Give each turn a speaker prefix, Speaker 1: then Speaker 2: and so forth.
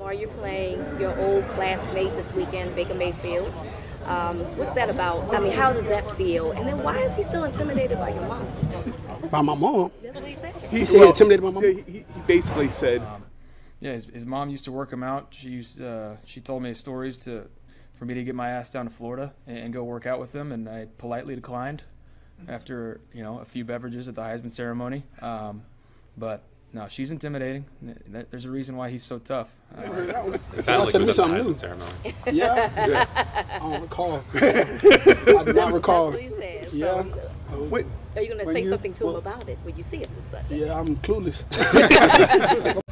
Speaker 1: Are you playing your old classmate this weekend, Baker Mayfield? Um, what's that about? I mean, how does that feel? And then why is he still intimidated by your mom?
Speaker 2: By my mom.
Speaker 1: That's what he said.
Speaker 2: He said he intimidated my mom.
Speaker 3: He, he he basically said,
Speaker 4: Yeah, his, his mom used to work him out. She used uh, she told me stories to for me to get my ass down to Florida and, and go work out with him, and I politely declined after you know a few beverages at the Heisman ceremony. Um, but no, she's intimidating. There's a reason why he's so tough. Uh,
Speaker 5: It
Speaker 2: Y'all
Speaker 5: sounded like it was at
Speaker 2: something new.
Speaker 5: ceremony.
Speaker 2: Yeah. I don't recall. I do not recall.
Speaker 1: That's what he said. So,
Speaker 2: Yeah.
Speaker 3: wait,
Speaker 1: Are you going to say
Speaker 2: you-
Speaker 1: something to him about it when you see it this Sunday?
Speaker 2: Yeah, I'm clueless.